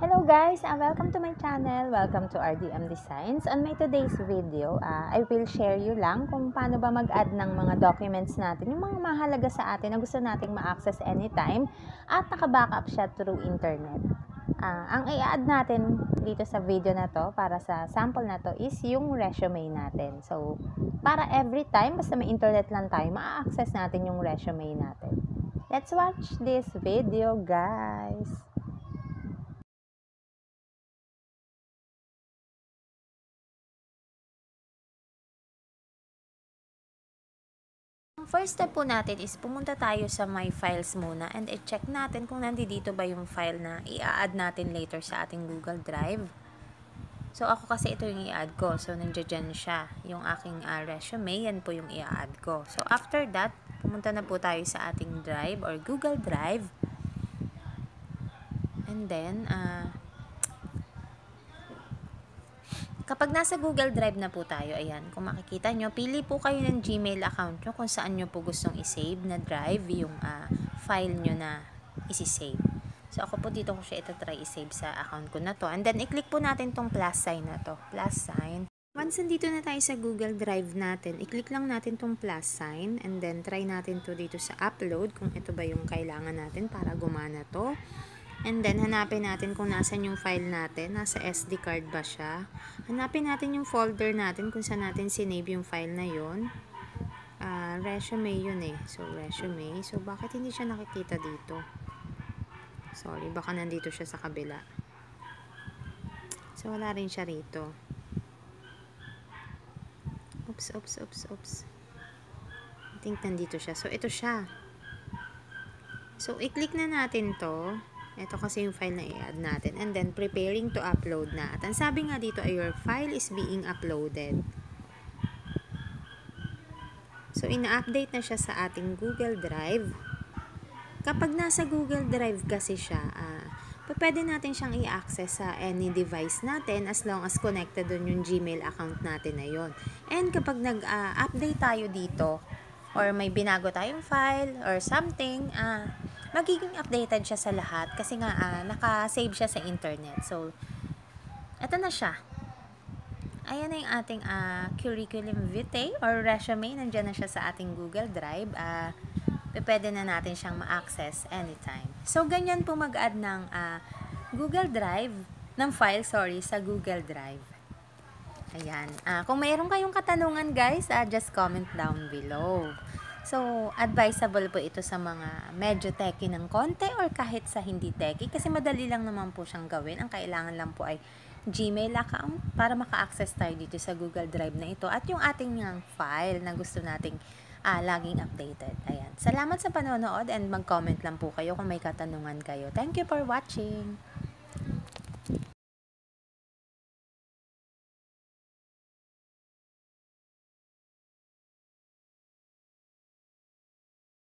Hello guys, uh, welcome to my channel. Welcome to RDM Designs. On my today's video, uh, I will share you lang kung paano ba mag-add ng mga documents natin, yung mga mahalaga sa atin na gusto nating ma-access anytime at naka-backup siya through internet. Uh, ang i-add natin dito sa video na to, para sa sample na to, is yung resume natin. So, para every time, basta may internet lang tayo, ma-access natin yung resume natin. Let's watch this video, guys! First step po natin is pumunta tayo sa My Files muna and i-check natin kung nandito ba yung file na i-add natin later sa ating Google Drive. So, ako kasi ito yung i-add ko. So, nandiyan siya. Yung aking uh, resume, yan po yung i-add ko. So, after that, pumunta na po tayo sa ating Drive or Google Drive. And then, uh, Kapag nasa Google Drive na po tayo, ayan, kung makikita nyo, pili po kayo ng Gmail account nyo kung saan nyo po gustong isave na drive yung uh, file nyo na isi-save. So, ako po dito ko siya ito try isave sa account ko na to. And then, i-click po natin tong plus sign na to. Plus sign. Once nandito na tayo sa Google Drive natin, i-click lang natin tong plus sign. And then, try natin to dito sa upload kung ito ba yung kailangan natin para gumana to. And then, hanapin natin kung nasan yung file natin. Nasa SD card ba siya. Hanapin natin yung folder natin kung saan natin sinave yung file na yon. Uh, resume yun eh. So, resume. So, bakit hindi siya nakikita dito? Sorry, baka nandito siya sa kabila. So, wala rin siya rito. Oops, oops, oops, oops. I think nandito siya. So, ito siya. So, i-click na natin to. Ito kasi yung file na i-add natin. And then, preparing to upload na. At ang sabi nga dito ay your file is being uploaded. So, ina-update na siya sa ating Google Drive. Kapag nasa Google Drive kasi siya, uh, pwede natin siyang i-access sa any device natin as long as connected dun yung Gmail account natin na yon. And kapag nag-update uh, tayo dito, or may binago tayong file, or something, uh, magiging updated siya sa lahat kasi nga uh, naka-save siya sa internet. So, eto na siya. Ayan na yung ating uh, curriculum vitae or resume. Nandiyan na siya sa ating Google Drive. Uh, pwede na natin siyang ma-access anytime. So, ganyan po mag-add ng uh, Google Drive, ng file, sorry, sa Google Drive. Ayan. Uh, kung mayroon kayong katanungan, guys, uh, just comment down below. So, advisable po ito sa mga medyo techy ng konti or kahit sa hindi techy kasi madali lang naman po siyang gawin. Ang kailangan lang po ay Gmail account para maka-access tayo dito sa Google Drive na ito at yung ating yung file na gusto nating uh, laging updated. Ayan. Salamat sa panonood and mag-comment lang po kayo kung may katanungan kayo. Thank you for watching!